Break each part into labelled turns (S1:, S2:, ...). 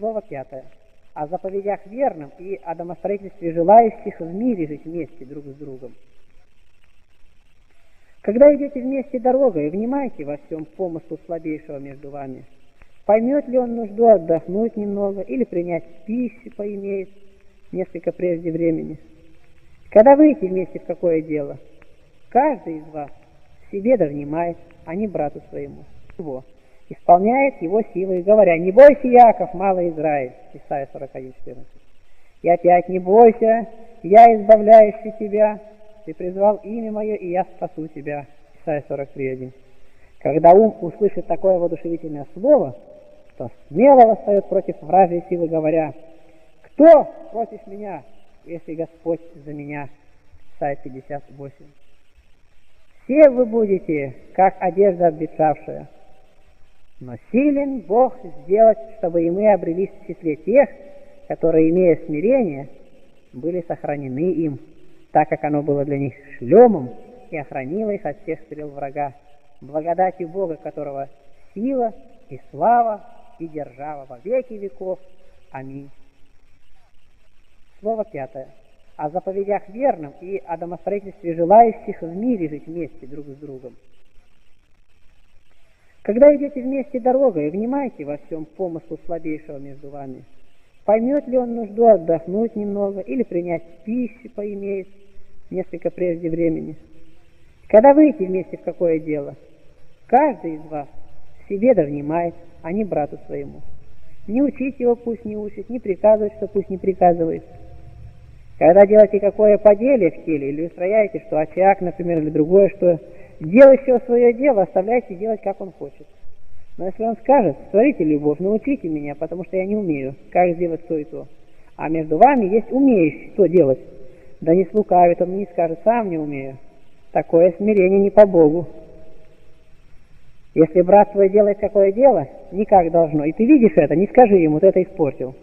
S1: Слово пятое. О заповедях верным и о домостроительстве желающих в мире жить вместе друг с другом. Когда идете вместе дорогой, внимайте во всем помыслу слабейшего между вами. Поймет ли он нужду отдохнуть немного или принять пищу поимеет несколько прежде времени. Когда выйти вместе в какое дело, каждый из вас себе да внимает, а не брату своему. Его исполняет его силой, говоря, «Не бойся, Яков, малый Израиль». Исайя 41:14. «И опять не бойся, я избавляющий тебя, ты призвал имя мое, и я спасу тебя». Исайя 43:1. Когда ум услышит такое воодушевительное слово, то смело восстает против вражьей силы, говоря, «Кто против меня, если Господь за меня?» Исайя 58. Все вы будете, как одежда обветшавшая, но силен Бог сделать, чтобы и мы обрели в числе тех, которые, имея смирение, были сохранены им, так как оно было для них шлемом и охранило их от всех стрел врага, благодатью Бога, которого сила и слава и держава во веки веков. Аминь. Слово пятое. О заповедях верным и о домостроительстве желающих в мире жить вместе друг с другом. Когда идете вместе дорогой, внимайте во всем помыслу слабейшего между вами. Поймет ли он нужду отдохнуть немного или принять пищу поимеет несколько прежде времени. Когда выйти вместе в какое дело, каждый из вас себе да внимает, а не брату своему. Не учить его, пусть не учит, не приказывать, что пусть не приказывает. Когда делаете какое поделие в теле или устрояете, что очаг, например, или другое, что Делающего свое дело оставляйте делать, как он хочет. Но если он скажет, творите любовь, научите меня, потому что я не умею, как сделать то и то. А между вами есть умеющий, что делать. Да не слукавит, он не скажет, сам не умею. Такое смирение не по Богу. Если брат твой делает какое дело, никак должно, и ты видишь это, не скажи ему, ты это испортил.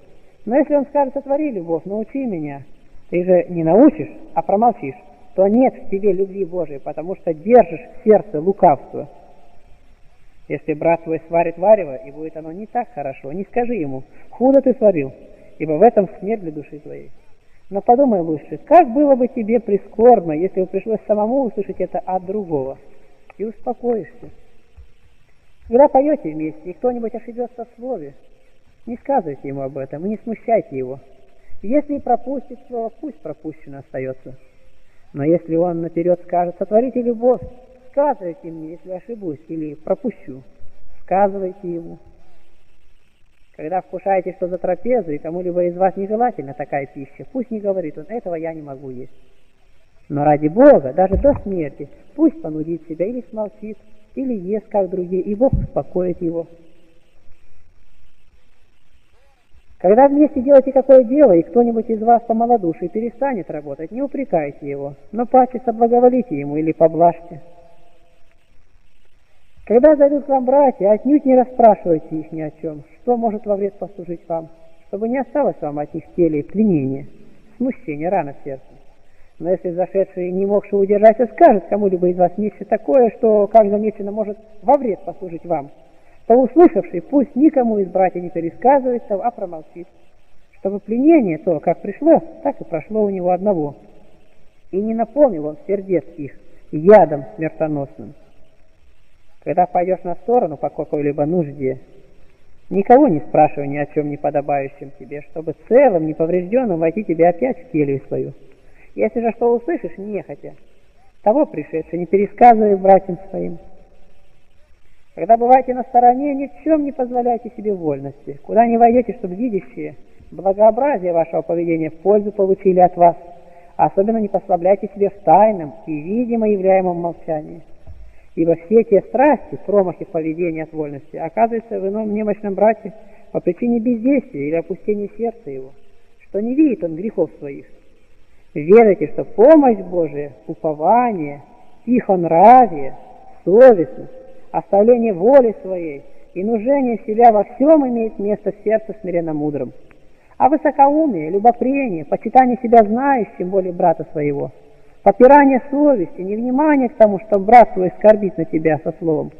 S1: Но если он скажет, сотвори любовь, научи меня, ты же не научишь, а промолчишь то нет в тебе любви Божией, потому что держишь в сердце лукавство. Если брат твой сварит варево, и будет оно не так хорошо, не скажи ему, худо ты сварил, ибо в этом смерть для души твоей. Но подумай лучше, как было бы тебе прискорбно, если бы пришлось самому услышать это от другого, и успокоишься. Когда поете вместе, и кто-нибудь ошибется в слове, не сказывайте ему об этом и не смущайте его. Если и пропустит слово, пусть пропущено остается. Но если он наперед скажет, сотворите любовь, сказывайте мне, если ошибусь или пропущу, сказывайте ему. Когда вкушаете что за трапезу, и кому-либо из вас нежелательна такая пища, пусть не говорит он, этого я не могу есть. Но ради Бога, даже до смерти, пусть понудит себя или смолчит, или ест, как другие, и Бог успокоит его. Когда вместе делаете какое дело, и кто-нибудь из вас по малодушию перестанет работать, не упрекайте его, но паче соблаговолите ему или поблажьте. Когда зайдут к вам братья, отнюдь не расспрашивайте их ни о чем, что может во вред послужить вам, чтобы не осталось вам от них теле пленения, смущения, рана сердце. Но если зашедший, не могший удержаться, скажет кому-либо из вас нечто такое, что, как замечено, может во вред послужить вам – то услышавший пусть никому из братьев не пересказывается, а промолчит, чтобы пленение то, как пришло, так и прошло у него одного. И не наполнил он сердец их ядом смертоносным. Когда пойдешь на сторону по какой-либо нужде, никого не спрашивай ни о чем не подобающем тебе, чтобы целым, неповрежденным войти тебе опять в келью свою. Если же что услышишь, нехотя, того пришедшего не пересказывай братьям своим, когда бываете на стороне, ни в чем не позволяйте себе вольности. Куда не войдете, чтобы видящие благообразие вашего поведения в пользу получили от вас. особенно не послабляйте себе в тайном и видимо являемом молчании. Ибо все те страсти, промахи в поведении от вольности, оказываются в ином немощном брате по причине бездействия или опустения сердца его, что не видит он грехов своих. Веруйте, что помощь Божия, упование, тихонравие, совестность, оставление воли своей и нужение себя во всем имеет место в сердце смиренно мудрым. А высокоумие, любопрение, почитание себя знающим более брата своего, попирание совести, невнимание к тому, что брат твой скорбит на тебя со словом.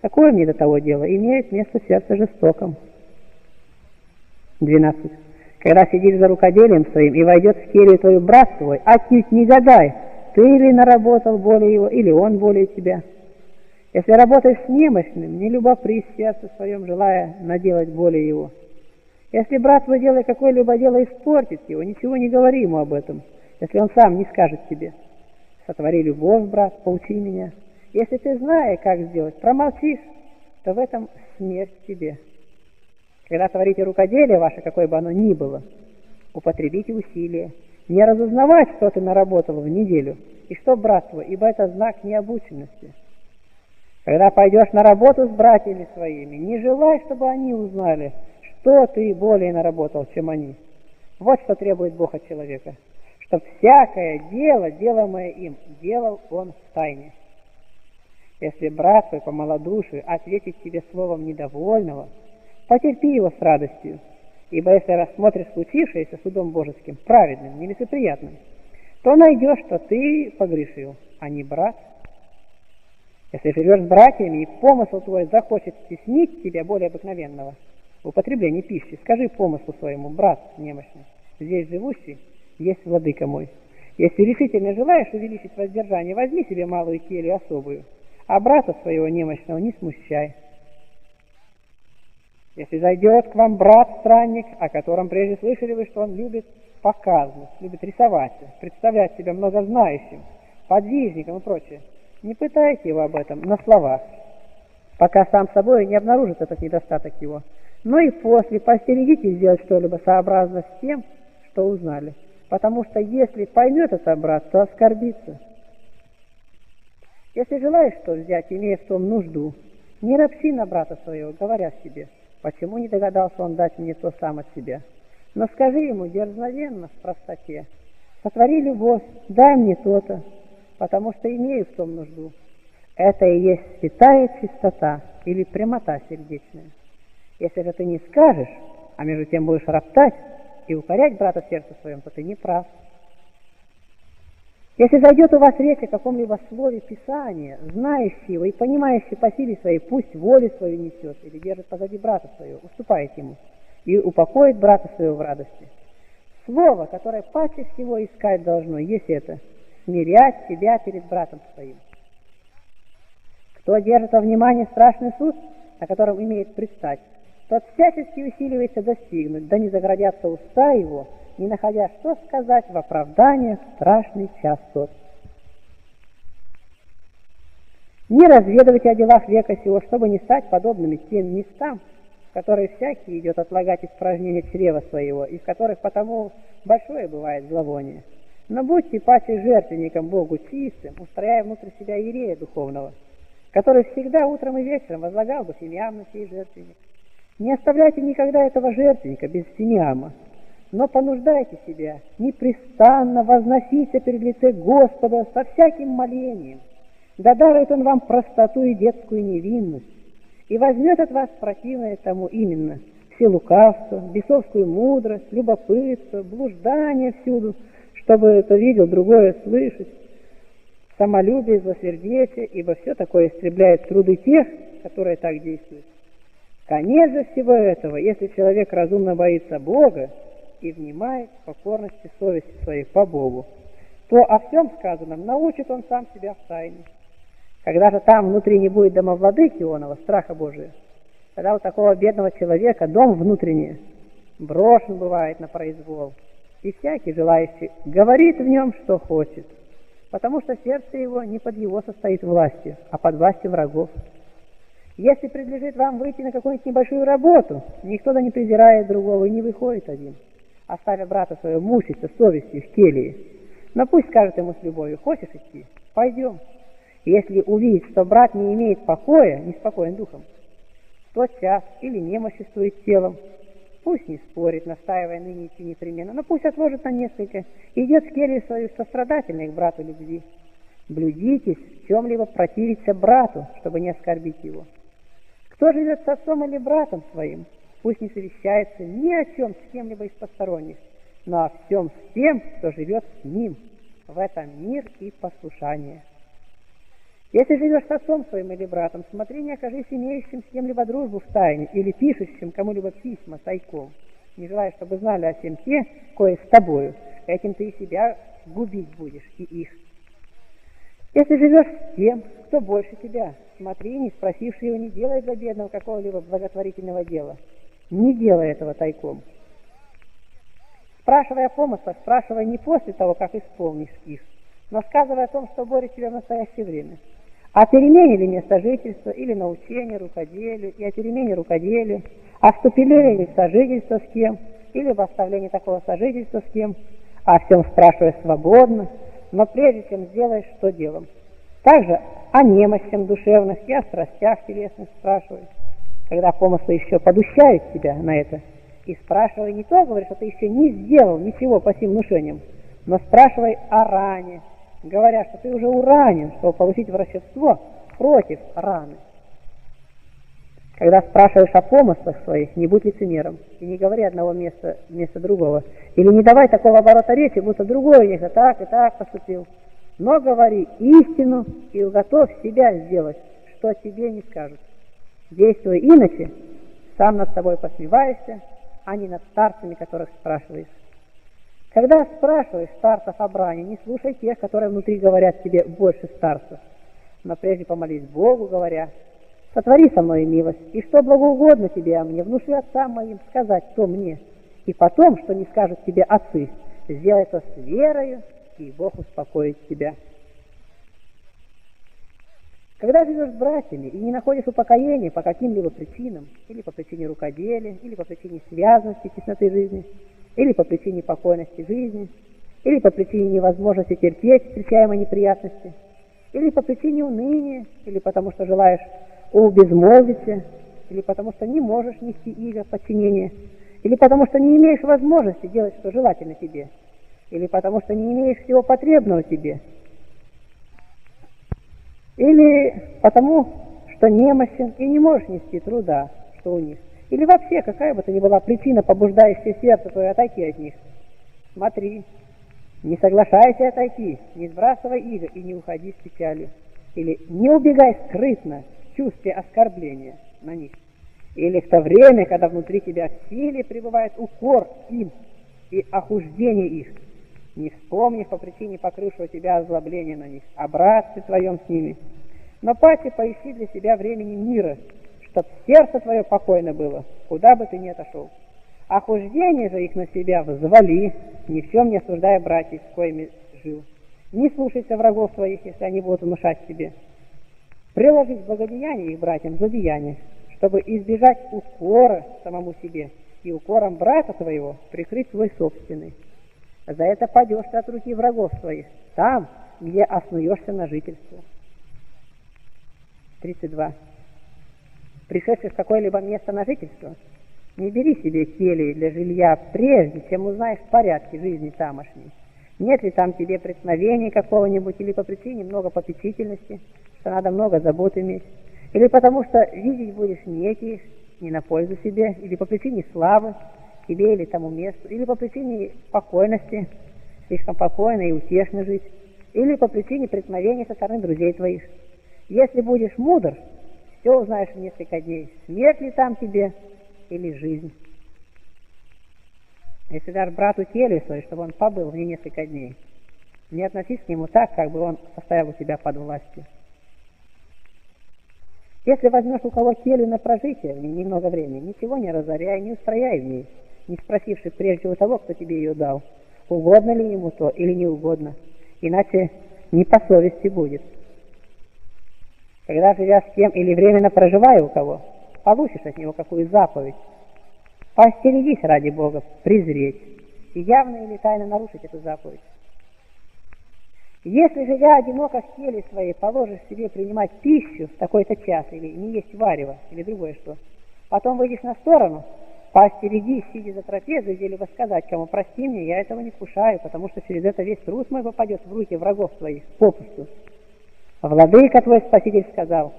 S1: Какое мне до того дело? Имеет место в сердце жестоком. 12. Когда сидишь за рукоделием своим и войдет в келью твою брат твой, отнюдь не гадай, ты ли наработал более его, или он более тебя. Если работаешь с немощным, не любопри в сердце своем, желая наделать более его. Если брат твой делает какое-либо дело испортит его, ничего не говори ему об этом, если он сам не скажет тебе. Сотвори любовь, брат, поучи меня. Если ты, зная, как сделать, промолчишь, то в этом смерть тебе. Когда творите рукоделие ваше, какое бы оно ни было, употребите усилия, не разузнавать, что ты наработал в неделю, и что, брат твой, ибо это знак необученности. Когда пойдешь на работу с братьями своими, не желай, чтобы они узнали, что ты более наработал, чем они. Вот что требует Бог от человека, чтобы всякое дело, делаемое им, делал он в тайне. Если брат твой по малодушию ответит тебе словом недовольного, потерпи его с радостью, ибо если рассмотришь случившееся судом божеским, праведным, нелицеприятным, то найдешь, что ты погрешил, а не брат. Если живешь с братьями, и помысл твой захочет стеснить тебя более обыкновенного в употреблении пищи, скажи помыслу своему, брат немощный, здесь живущий, есть владыка мой. Если решительно желаешь увеличить воздержание, возьми себе малую келью особую, а брата своего немощного не смущай. Если зайдет к вам брат-странник, о котором прежде слышали вы, что он любит показность, любит рисовать, представлять себя многознающим, подвижником и прочее, не пытайте его об этом на словах, пока сам собой не обнаружит этот недостаток его. Но и после постерегитесь сделать что-либо сообразно с тем, что узнали, потому что если поймет это брат, то оскорбится. Если желаешь что взять, имея в том нужду, не ропси на брата своего, говоря себе, почему не догадался он дать мне то сам от себя. Но скажи ему дерзновенно, в простоте, сотвори любовь, дай мне то-то, потому что имею в том нужду. Это и есть святая чистота или прямота сердечная. Если же ты не скажешь, а между тем будешь роптать и укорять брата в сердце своем, то ты не прав. Если зайдет у вас речь о каком-либо слове Писания, знающий его и понимающий по силе своей, пусть волю свою несет или держит позади брата своего, уступает ему и упокоит брата своего в радости. Слово, которое паче всего искать должно, есть это – смирять себя перед братом своим. Кто держит во внимании страшный суд, на котором имеет предстать, тот всячески усиливается достигнуть, да не заградятся уста его – не находя что сказать в оправдание в страшный час тот. Не разведывайте о делах века сего, чтобы не стать подобными тем местам, в которые всякий идет отлагать испражнение чрева своего, и в которых потому большое бывает зловоние. Но будьте паче жертвенником Богу чистым, устрояя внутрь себя иерея духовного, который всегда утром и вечером возлагал бы фимиам на сей жертвенник. Не оставляйте никогда этого жертвенника без фимиама, но понуждайте себя непрестанно возноситься перед лице Господа со всяким молением. Да дарует Он вам простоту и детскую невинность, и возьмет от вас противное тому именно все лукавство, бесовскую мудрость, любопытство, блуждание всюду, чтобы это видел, другое слышать, самолюбие, злосердечие, ибо все такое истребляет труды тех, которые так действуют. Конец же всего этого, если человек разумно боится Бога, и внимает покорности совести своей по Богу, то о всем сказанном научит он сам себя в тайне. Когда же там внутри не будет домовладыки Ионова, страха Божия, тогда у такого бедного человека дом внутренний брошен бывает на произвол, и всякий желающий говорит в нем, что хочет, потому что сердце его не под его состоит властью, а под властью врагов. Если предлежит вам выйти на какую-нибудь небольшую работу, никто да не презирает другого и не выходит один – оставя брата своего мучиться совестью в келье. Но пусть скажет ему с любовью, хочешь идти? Пойдем. если увидит, что брат не имеет покоя, неспокоен духом, тот час или немоществует телом, пусть не спорит, настаивая идти непременно, но пусть отложит на несколько идет в келью свою сострадательной к брату любви. Блюдитесь в чем-либо противиться брату, чтобы не оскорбить его. Кто живет с отцом или братом своим, Пусть не совещается ни о чем с кем-либо из посторонних, но о всем с тем, кто живет с ним. В этом мир и послушание. Если живешь с отцом своим или братом, смотри, не окажись имеющим с кем-либо дружбу в тайне или пишущим кому-либо письма тайком. не желаешь, чтобы знали о всем кое с тобою. Этим ты и себя губить будешь, и их. Если живешь с тем, кто больше тебя, смотри, не спросивши его, не делай для бедного какого-либо благотворительного дела. Не делай этого тайком. Спрашивая о помыслах, спрашивай не после того, как исполнишь их, но сказывай о том, что борет тебя в настоящее время. О перемене ли места жительства, или научении, рукоделию, и о перемене рукоделию, о вступлении ли в сожительство с кем, или в оставлении такого сожительства с кем, о всем спрашивая свободно, но прежде чем сделаешь, что делом. Также о немощах душевных и о страстях телесных спрашивай, когда помыслы еще подущают тебя на это. И спрашивай не то, говоришь, что ты еще не сделал ничего по сим внушениям, но спрашивай о ране, говоря, что ты уже уранен, чтобы получить врачество против раны. Когда спрашиваешь о помыслах своих, не будь лицемером, и не говори одного места вместо другого, или не давай такого оборота речи, будто другой нехо так и так поступил. Но говори истину и уготовь себя сделать, что тебе не скажут. Действуй иначе, сам над собой посмеваешься, а не над старцами, которых спрашиваешь. Когда спрашиваешь старцев о не слушай тех, которые внутри говорят тебе больше старцев, но прежде помолись Богу, говоря, сотвори со мной милость, и что благоугодно тебе о мне, внуши отцам моим сказать, что мне, и потом, что не скажут тебе отцы, сделай это с верою, и Бог успокоит тебя. Когда живешь с братьями и не находишь упокоения по каким-либо причинам, или по причине рукоделия, или по причине связанности тесноты жизни, или по причине покойности жизни, или по причине невозможности терпеть встречаемые неприятности, или по причине уныния, или потому что желаешь убезмолвиться, или потому что не можешь нести иго подчинения, или потому что не имеешь возможности делать, что желательно тебе, или потому что не имеешь всего потребного тебе, или потому что немощен и не можешь нести труда, что у них. Или вообще, какая бы то ни была причина, побуждающая сердце твое отойти от них. Смотри, не соглашайся отойти, не сбрасывай иго и не уходи с печалью. Или не убегай скрытно в чувстве оскорбления на них. Или в то время, когда внутри тебя в силе пребывает укор им и охуждение их, не вспомнив по причине покрывшего тебя озлобления на них, о братстве твоем с ними. Но пати поищи для себя времени мира, чтоб сердце твое покойно было, куда бы ты ни отошел. Охуждение же их на себя взвали, ни в чем не осуждая братьев, с коими жил. Не слушайся врагов своих, если они будут внушать тебе. Приложить благодеяние их братьям за деяние, чтобы избежать укора самому себе и укором брата твоего прикрыть свой собственный. За это падешь ты от руки врагов своих, там, где оснуешься на жительство. 32 пришедший в какое-либо место на жительство, не бери себе келии для жилья прежде, чем узнаешь порядки жизни тамошней. Нет ли там тебе преткновения какого-нибудь, или по причине много попечительности, что надо много забот иметь, или потому что видеть будешь неких, не на пользу себе, или по причине славы, тебе или тому месту, или по причине покойности, слишком покойно и утешно жить, или по причине преткновения со стороны друзей твоих. Если будешь мудр, все узнаешь несколько дней, смерть ли там тебе или жизнь. Если дашь брату теле свое, чтобы он побыл в ней несколько дней, не относись к нему так, как бы он состоял у тебя под властью. Если возьмешь у кого келью на прожитие немного времени, ничего не разоряй, не устрояй в ней, не спросивши прежде у того, кто тебе ее дал, угодно ли ему то или не угодно, иначе не по совести будет когда живя с кем или временно проживая у кого, получишь от него какую заповедь. Поостерегись ради Бога презреть и явно или тайно нарушить эту заповедь. Если, живя одиноко в теле своей, положишь себе принимать пищу в такой-то час, или не есть варево, или другое что, потом выйдешь на сторону, поостерегись, сидя за трапезой, или сказать кому, прости мне, я этого не вкушаю, потому что через это весь труд мой попадет в руки врагов своих попусту. Владыка твой Спаситель сказал,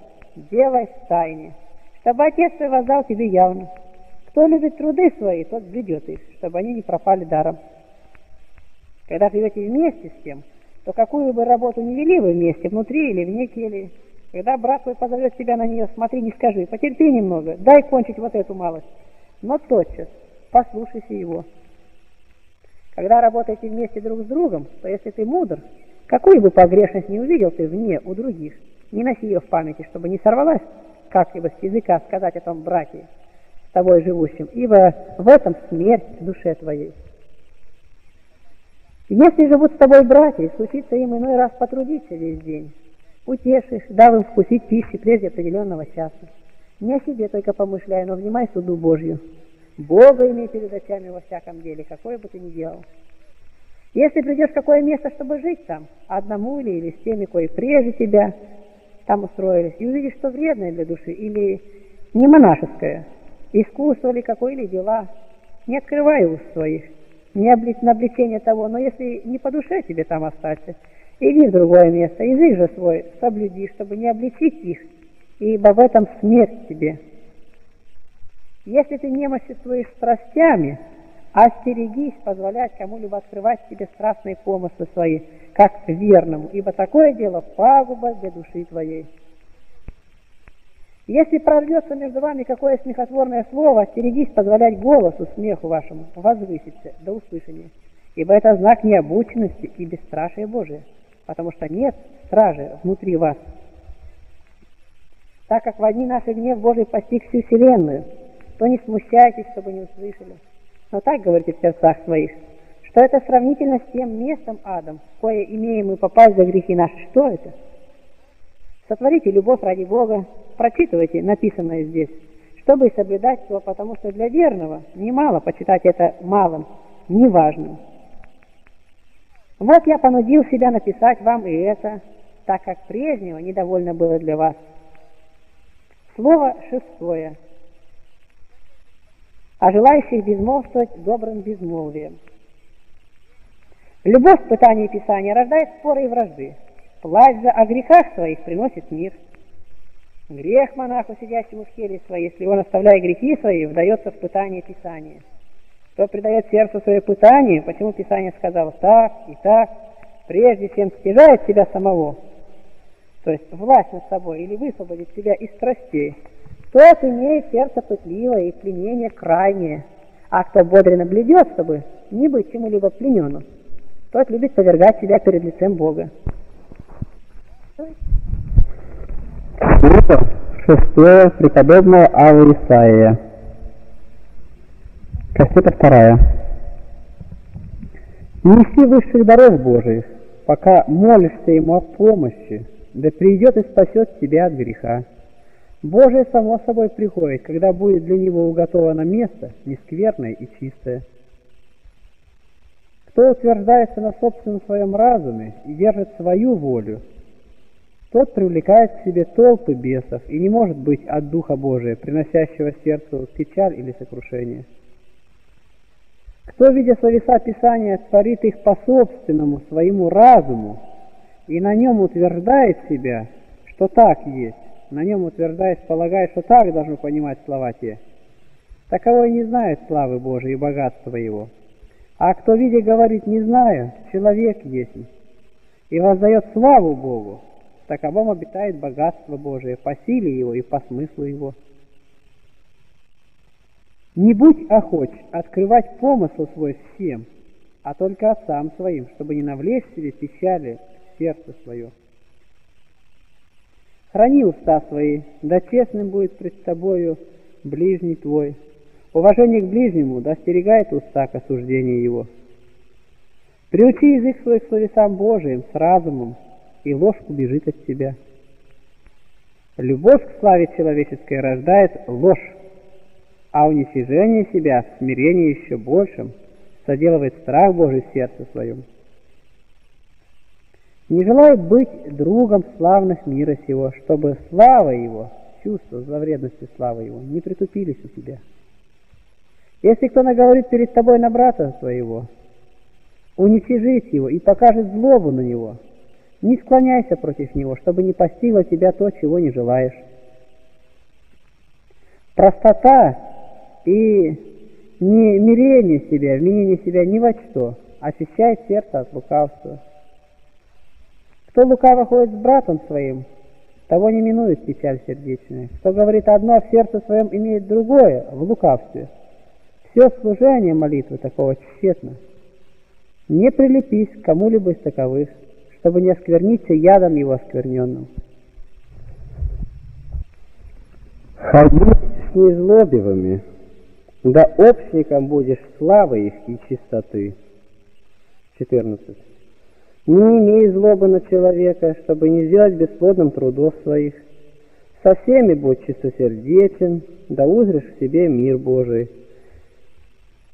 S1: делай в тайне, чтобы Отец твой воздал тебе явно. Кто любит труды свои, тот блюдет их, чтобы они не пропали даром. Когда живете вместе с тем, то какую бы работу ни вели вы вместе, внутри или вне кельи, когда брат твой позовет тебя на нее, смотри, не скажи, потерпи немного, дай кончить вот эту малость. Но тотчас, послушайся его. Когда работаете вместе друг с другом, то если ты мудр, какую бы погрешность не увидел ты вне у других, не носи ее в памяти, чтобы не сорвалась как-либо с языка сказать о том браке с тобой живущим, ибо в этом смерть душе твоей. Если живут с тобой братья, случится им иной раз потрудиться весь день, утешишь, дав им вкусить пищи прежде определенного часа. Не о себе только помышляй, но внимай суду Божью. Бога имей перед очами во всяком деле, какое бы ты ни делал. Если придешь в какое место, чтобы жить там, одному или, или с теми, кои прежде тебя там устроились, и увидишь, что вредное для души или не монашеское, искусство ли какое или дела, не открывай уст своих, не облить на обличение того, но если не по душе тебе там остаться, иди в другое место, язык же свой соблюди, чтобы не обличить их, ибо в этом смерть тебе. Если ты немоществуешь страстями, остерегись позволять кому-либо открывать тебе страстные помыслы свои, как верному, ибо такое дело пагуба для души твоей. Если прорвется между вами какое смехотворное слово, остерегись позволять голосу, смеху вашему, возвыситься до услышания, ибо это знак необученности и бесстрашия Божия, потому что нет стражи внутри вас. Так как в одни наши гнев Божий постиг всю вселенную – то не смущайтесь, чтобы не услышали. Но так говорите в сердцах своих, что это сравнительно с тем местом адом, в кое имеем мы попасть за грехи наши. Что это? Сотворите любовь ради Бога, прочитывайте написанное здесь, чтобы соблюдать его, потому что для верного немало почитать это малым, неважным. Вот я понудил себя написать вам и это, так как прежнего недовольно было для вас. Слово шестое а желающих безмолвствовать добрым безмолвием. Любовь в пытании Писания рождает споры и вражды. Плач за о грехах своих приносит мир. Грех монаху, сидящему в келе своей, если он, оставляя грехи свои, вдается в пытание Писания. Кто придает сердцу свое пытание, почему Писание сказало так и так, прежде чем стяжает себя самого, то есть власть над собой, или высвободит себя из страстей, тот имеет сердце пытливое и пленение крайнее, а кто бодренно бледет, чтобы не быть чему-либо плененным, тот любит повергать себя перед лицем Бога.
S2: Шестое преподобного Авы Исаия. Кассета вторая. Неси высших даров Божиих, пока молишься Ему о помощи, да придет и спасет тебя от греха. Божие само собой приходит, когда будет для него уготовано место, нескверное и чистое. Кто утверждается на собственном своем разуме и держит свою волю, тот привлекает к себе толпы бесов и не может быть от Духа Божия, приносящего сердцу печаль или сокрушение. Кто, видя словеса Писания, творит их по собственному своему разуму и на нем утверждает себя, что так есть, на нем утверждаясь, полагая, что так должно понимать слова те. Таковой не знает славы Божией и богатства его. А кто, видя, говорит, не знаю, человек есть, и воздает славу Богу, таковом обитает богатство Божие по силе его и по смыслу его. Не будь охоч открывать помысл свой всем, а только отцам своим, чтобы не навлечь себе печали в сердце свое. Храни уста свои, да честным будет пред тобою ближний твой. Уважение к ближнему да остерегает уста к осуждению его. Приучи язык свой к словесам Божиим с разумом, и ложь убежит от тебя. Любовь к славе человеческой рождает ложь, а уничижение себя в смирении еще большим соделывает страх Божий в сердце своем не желает быть другом славных мира сего, чтобы слава его, чувство за вредности славы его, не притупились у тебя. Если кто наговорит перед тобой на брата своего, уничижить его и покажет злобу на него, не склоняйся против него, чтобы не постигло тебя то, чего не желаешь. Простота и не себя, вменение себя ни во что, очищает сердце от лукавства. Кто лукаво ходит с братом своим, того не минует печаль сердечная. Кто говорит одно, в сердце своем имеет другое, в лукавстве.
S1: Все служение молитвы такого тщетно. Не прилепись к кому-либо из таковых, чтобы не оскверниться ядом его оскверненным.
S2: Ходи с незлобивыми, да общником будешь славы их и чистоты. 14. Не имей злобы на человека, чтобы не сделать бесплодным трудов своих. Со всеми будь чистосердечен, да узришь в себе мир Божий.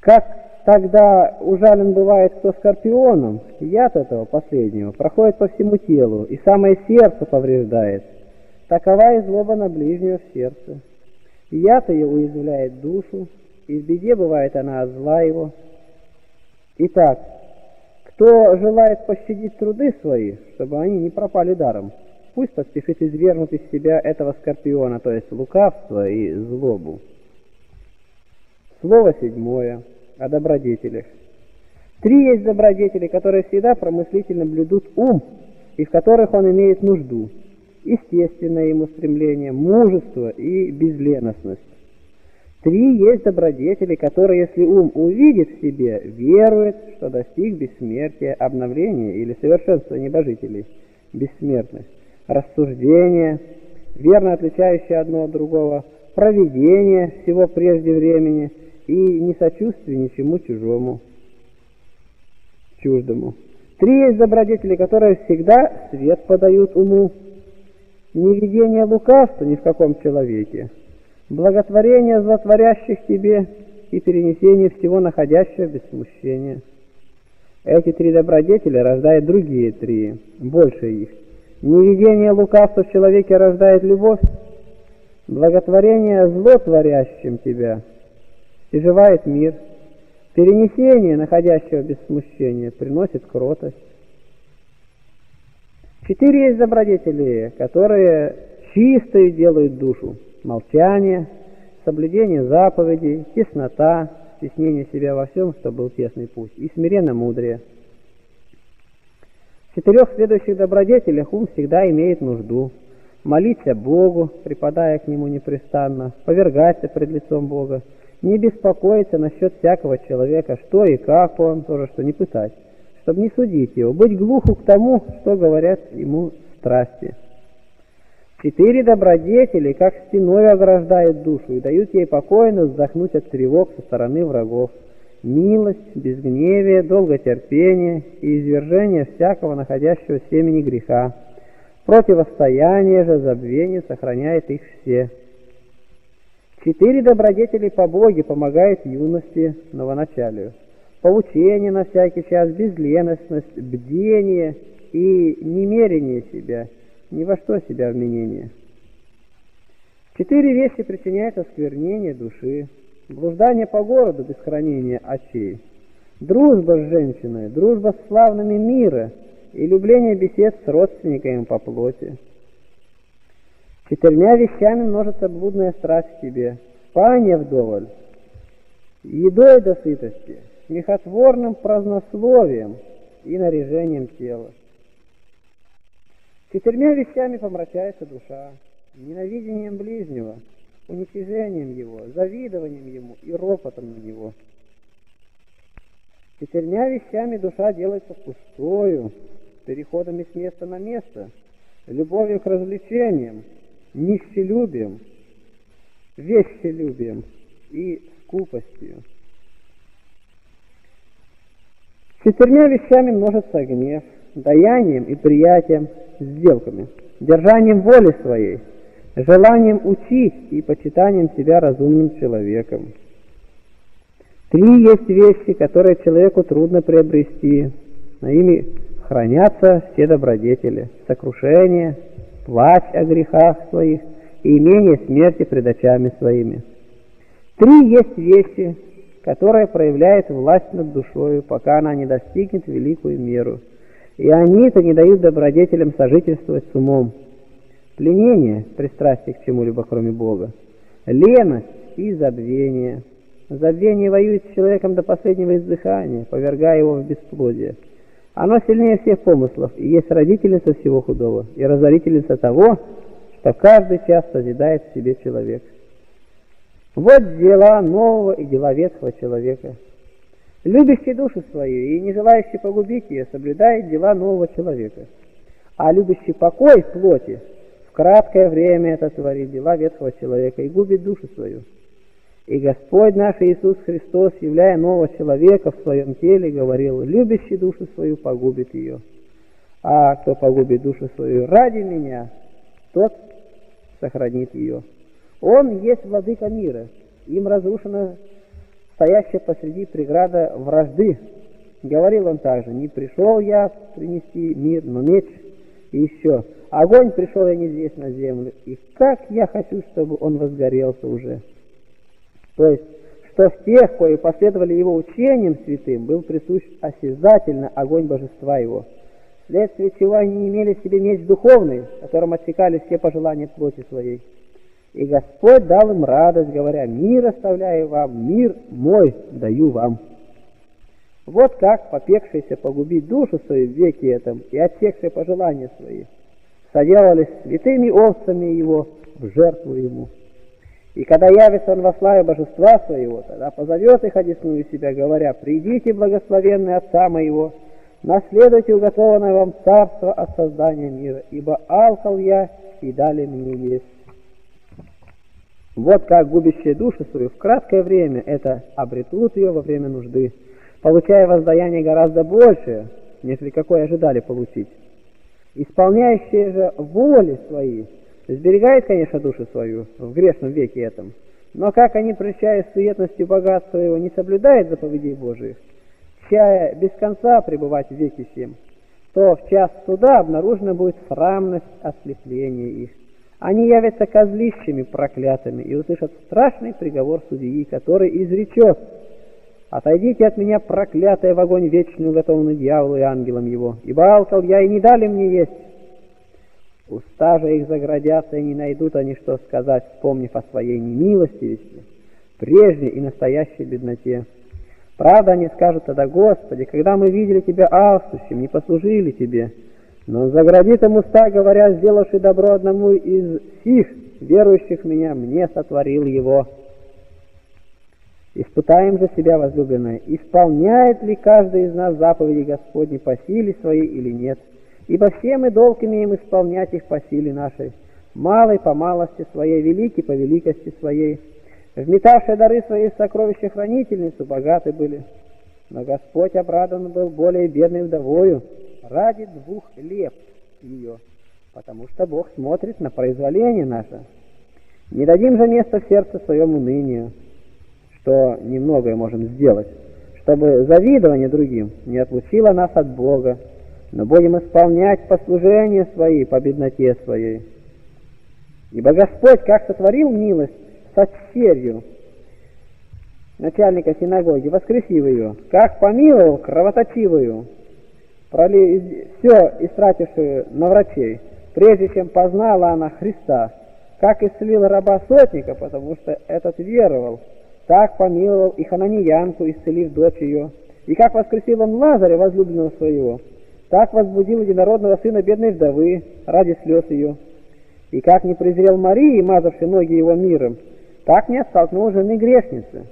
S2: Как тогда ужален бывает кто скорпионом, яд этого последнего проходит по всему телу и самое сердце повреждает. Такова и злоба на ближнего в сердце. Яд ее уязвляет душу, и в беде бывает она от зла его. Итак, кто желает пощадить труды свои, чтобы они не пропали даром, пусть поспешит извергнуть из себя этого скорпиона, то есть лукавство и злобу. Слово седьмое о добродетелях. Три есть добродетели, которые всегда промыслительно блюдут ум, и в которых он имеет нужду. Естественное ему стремление, мужество и безленостность. Три есть добродетели, которые, если ум увидит в себе, верует, что достиг бессмертия, обновления или совершенства небожителей, бессмертность, рассуждение, верно отличающее одно от другого, проведение всего прежде времени и несочувствие ничему чужому, чуждому. Три есть добродетели, которые всегда свет подают уму. Неведение лукавства ни в каком человеке – благотворение злотворящих тебе и перенесение всего находящего без смущения. Эти три добродетели рождают другие три, больше их. Неведение лукавства в человеке рождает любовь, благотворение злотворящим тебя переживает мир, перенесение находящего без смущения приносит кротость. Четыре есть добродетели, которые чистые делают душу молчание, соблюдение заповедей, теснота, стеснение себя во всем, что был тесный путь, и смиренно мудрее. В четырех следующих добродетелях ум всегда имеет нужду. Молиться Богу, припадая к Нему непрестанно, повергаться пред лицом Бога, не беспокоиться насчет всякого человека, что и как он, тоже что не пытать, чтобы не судить его, быть глуху к тому, что говорят ему страсти. Четыре добродетели, как стеной ограждают душу и дают ей покойно вздохнуть от тревог со стороны врагов. Милость, безгневие, долготерпение и извержение всякого находящего семени греха. Противостояние же забвению сохраняет их все. Четыре добродетели по Боге помогают юности новоначалию. Поучение на всякий час, безленностность, бдение и немерение себя – ни во что себя вменение. Четыре вещи причиняют осквернение души, блуждание по городу без хранения очей, дружба с женщиной, дружба с славными мира и любление бесед с родственниками по плоти. Четырьмя вещами множится блудная страсть к тебе, спание вдоволь, едой до сытости, смехотворным празднословием и наряжением тела. Четырьмя вещами помрачается душа, ненавидением ближнего, уничижением его, завидованием ему и ропотом на него. Четырьмя вещами душа делается пустою, переходами с места на место, любовью к развлечениям, нищелюбием, вещелюбием и скупостью. Четырьмя вещами множится гнев – даянием и приятием, сделками, держанием воли своей, желанием учить и почитанием себя разумным человеком. Три есть вещи, которые человеку трудно приобрести, но ими хранятся все добродетели, сокрушение, плач о грехах своих и имение смерти пред очами своими. Три есть вещи, которые проявляют власть над душою, пока она не достигнет великую меру – и они-то не дают добродетелям сожительствовать с умом. Пленение, пристрастие к чему-либо, кроме Бога. Леность и забвение. Забвение воюет с человеком до последнего издыхания, повергая его в бесплодие. Оно сильнее всех помыслов и есть родительница всего худого, и разорительница того, что каждый час созидает в себе человек.
S1: Вот дела нового и дела ветхого человека. Любящий душу свою и не желающий погубить ее, соблюдает дела нового человека. А любящий покой в плоти в краткое время это творит дела ветхого человека и губит душу свою. И Господь наш Иисус Христос, являя нового человека в своем теле, говорил, любящий душу свою погубит ее. А кто погубит душу свою ради меня, тот сохранит ее. Он есть владыка мира, им разрушена стоящая посреди преграда вражды. Говорил он также, не пришел я принести мир, но меч и еще. Огонь пришел я не здесь на землю, и как я хочу, чтобы он возгорелся уже. То есть, что в тех, кои последовали его учениям святым, был присущ осязательно огонь божества его, вследствие чего они имели в себе меч духовный, которым отсекали все пожелания плоти своей. И Господь дал им радость, говоря, «Мир оставляю вам, мир мой даю вам». Вот как попекшийся погубить душу свою в веке этом и отсекшие пожелания свои, соделались святыми овцами его в жертву ему. И когда явится он во славе божества своего, тогда позовет их одесную себя, говоря, «Придите, благословенные Отца моего, наследуйте уготованное вам царство от создания мира, ибо алкал я, и дали мне есть». Вот как губящие душу свою в краткое время это обретут ее во время нужды, получая воздаяние гораздо большее, нежели какое ожидали получить. Исполняющие же воли свои Сберегает, конечно, душу свою в грешном веке этом, но как они, прощаясь суетностью богатства его, не соблюдают заповедей Божиих, чая без конца пребывать в веке всем, то в час суда обнаружена будет срамность ослепления их. Они явятся козлищами проклятыми и услышат страшный приговор судьи, который изречет «Отойдите от меня, проклятая в огонь вечный, уготованный дьяволу и ангелам его, ибо алкал я и не дали мне есть, Уста же их заградятся, и не найдут они что сказать, вспомнив о своей немилостивости, прежней и настоящей бедноте. Правда, они скажут тогда, Господи, когда мы видели Тебя алчущим, не послужили Тебе. Но заградит им уста, говоря, сделавши добро одному из сих, верующих в меня, мне сотворил его. Испытаем же себя, возлюбленные, исполняет ли каждый из нас заповеди Господни по силе своей или нет. Ибо все мы долг имеем исполнять их по силе нашей, малой по малости своей, великий по великости своей. Вметавшие дары своей сокровища хранительницу богаты были. Но Господь обрадован был более бедной вдовою ради двух леп ее, потому что Бог смотрит на произволение наше. Не дадим же место в сердце своем унынию, что немногое можем сделать, чтобы завидование другим не отлучило нас от Бога, но будем исполнять послужения свои по бедноте своей. Ибо Господь как сотворил милость со черью начальника синагоги, воскресив ее, как помиловал кровоточивую, проли... все истратившую на врачей, прежде чем познала она Христа, как исцелил раба сотника, потому что этот веровал, так помиловал и хананьянку, исцелив дочь ее, и как воскресил он Лазаря, возлюбленного своего, так возбудил единородного сына бедной вдовы ради слез ее. И как не презрел Марии, мазавшей ноги его миром, так не оттолкнул жены грешницы,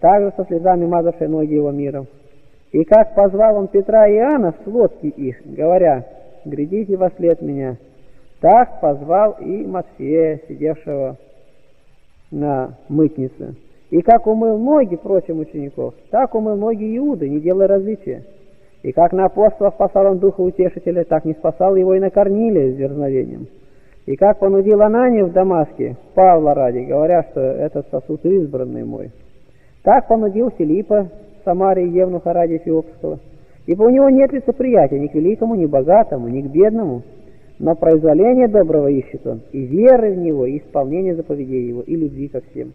S1: также со слезами мазавшей ноги его миром. И как позвал он Петра и Иоанна с лодки их, говоря, «Грядите во след меня», так позвал и Матфея, сидевшего на мытнице. И как умыл ноги прочим учеников, так умыл ноги Иуды, не делая различия. И как на апостола спасал он Духа Утешителя, так не спасал его и на Корнилия с дерзновением. И как понудил Ананию в Дамаске, Павла ради, говоря, что этот сосуд избранный мой. Так понудил Филиппа, Самарии Евнуха ради Феопского. Ибо у него нет лицеприятия ни к великому, ни к богатому, ни к бедному, но произволение доброго ищет он, и веры в него, и исполнение заповедей его, и любви ко всем.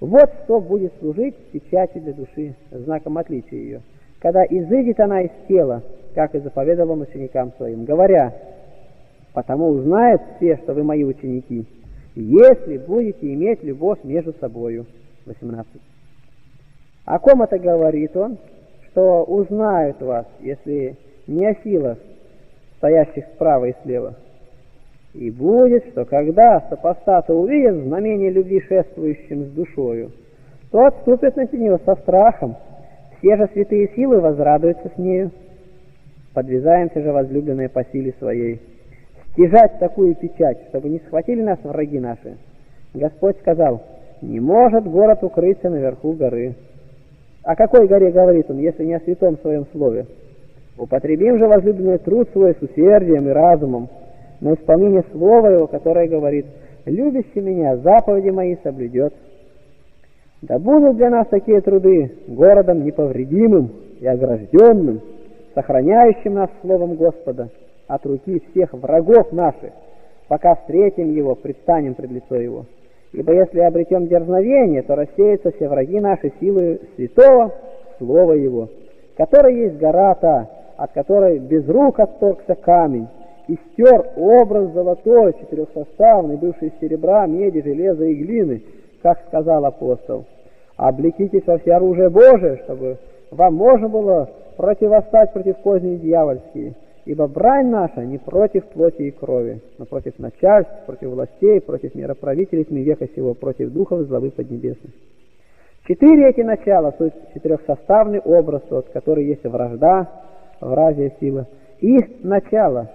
S1: Вот что будет служить печатью для души, знаком отличия ее когда изыдет она из тела, как и заповедовал он ученикам своим, говоря, «Потому узнают все, что вы мои ученики, если будете иметь любовь между собою». 18. О ком это говорит он? Что узнают вас, если не о стоящих справа и слева. И будет, что когда сопостаты увидят знамение любви шествующим с душою, то отступят на нее со страхом, все же святые силы возрадуются с нею. Подвязаемся же, возлюбленные, по силе своей. Стяжать такую печать, чтобы не схватили нас враги наши. Господь сказал, не может город укрыться наверху горы. О какой горе говорит он, если не о святом своем слове? Употребим же, возлюбленный, труд свой с усердием и разумом, на исполнение слова его, которое говорит, «Любящий меня, заповеди мои соблюдет». Да будут для нас такие труды городом неповредимым и огражденным, сохраняющим нас словом Господа от руки всех врагов наших, пока встретим его, предстанем пред лицо его. Ибо если обретем дерзновение, то рассеются все враги наши силы святого слова его, которое есть гора та, от которой без рук отторгся камень, и стер образ золотой, четырехсоставный, бывший из серебра, меди, железа и глины, как сказал апостол. Облекитесь во все оружие Божие, чтобы вам можно было противостать против козней дьявольские, ибо брань наша не против плоти и крови, но против начальств, против властей, против мироправителей тьмы века сего, против духов злобы поднебесных. Четыре эти начала суть четырехсоставный образ, тот, который есть вражда, вразие сила. Их начало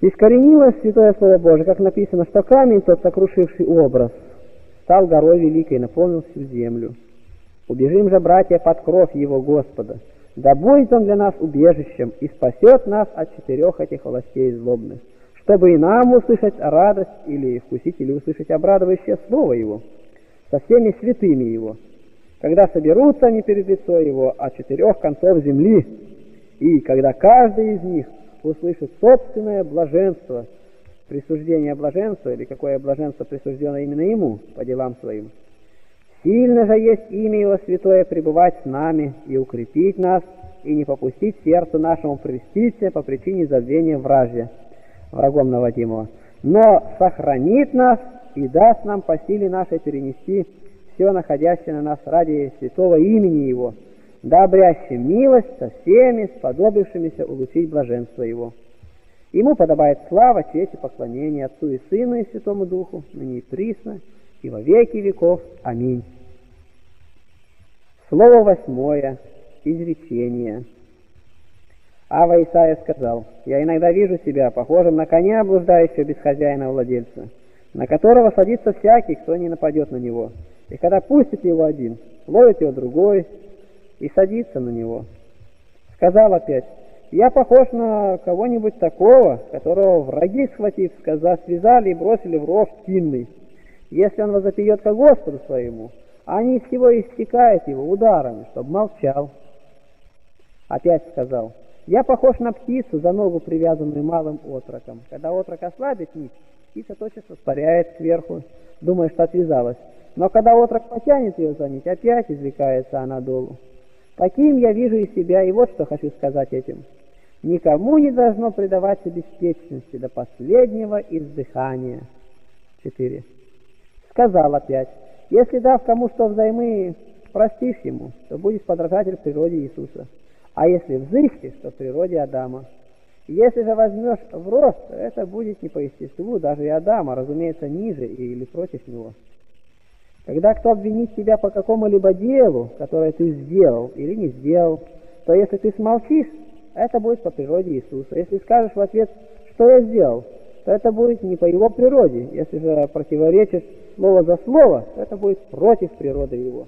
S1: искоренилось Святое Слово Божие, как написано, что камень, тот сокрушивший образ, стал горой великой, наполнил всю землю. Убежим же, братья, под кровь Его Господа, да будет Он для нас убежищем и спасет нас от четырех этих властей злобных, чтобы и нам услышать радость или вкусить или услышать обрадующее Слово Его со всеми святыми Его, когда соберутся они перед лицо Его от четырех концов земли, и когда каждый из них услышит собственное блаженство, присуждение блаженства, или какое блаженство присуждено именно ему по делам своим. Сильно же есть имя Его Святое пребывать с нами и укрепить нас, и не попустить сердцу нашему привеститься по причине забвения вражья, врагом наводимого, но сохранит нас и даст нам по силе нашей перенести все находящее на нас ради святого имени Его, да обрящим милость со всеми сподобившимися улучшить блаженство Его. Ему подобает слава, честь и поклонение Отцу и Сыну и Святому Духу, ныне и присно, и во веки веков. Аминь. Слово восьмое. Изречение. Ава Исаия сказал, «Я иногда вижу себя похожим на коня, блуждающего без хозяина владельца, на которого садится всякий, кто не нападет на него. И когда пустит его один, ловит его другой и садится на него». Сказал опять, я похож на кого-нибудь такого, которого враги, схватив, сказа, связали и бросили в ров кинный. Если он возопьет ко Господу своему, они всего истекают его ударами, чтобы молчал. Опять сказал, я похож на птицу, за ногу привязанную малым отроком. Когда отрок ослабит нить, птица тотчас воспаряет сверху, думая, что отвязалась. Но когда отрок потянет ее за нить, опять извлекается она долу. Таким я вижу и себя, и вот что хочу сказать этим. Никому не должно предаваться беспечности до последнего издыхания. 4. Сказал опять, если дав кому что взаймы, простишь ему, то будешь подражатель природе Иисуса. А если взыщешь, то природе Адама. Если же возьмешь в рост, то это будет не по естеству даже и Адама, разумеется, ниже или против него. Когда кто обвинит тебя по какому-либо делу, которое ты сделал или не сделал, то если ты смолчишь, это будет по природе Иисуса. Если скажешь в ответ, что я сделал, то это будет не по его природе. Если же противоречишь слово за слово, то это будет против природы его.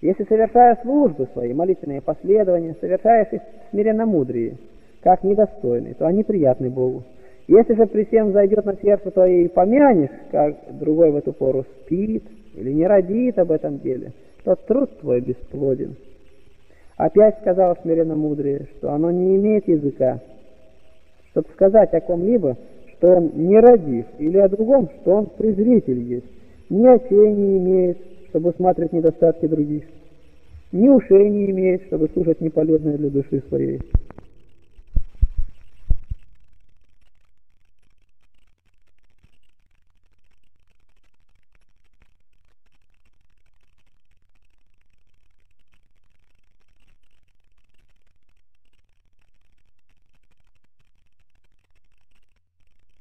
S1: Если, совершая службы свои, молитвенные последования, совершаешь их смиренно мудрее, как недостойный, то они приятны Богу. Если же при всем зайдет на сердце твое и помянешь, как другой в эту пору спит или не родит об этом деле, то труд твой бесплоден. Опять сказал смиренно мудрее, что оно не имеет языка, чтобы сказать о ком-либо, что он не родив, или о другом, что он презритель есть, ни очей не имеет, чтобы усматривать недостатки других, ни ушей не имеет, чтобы слушать неполезное для души своей.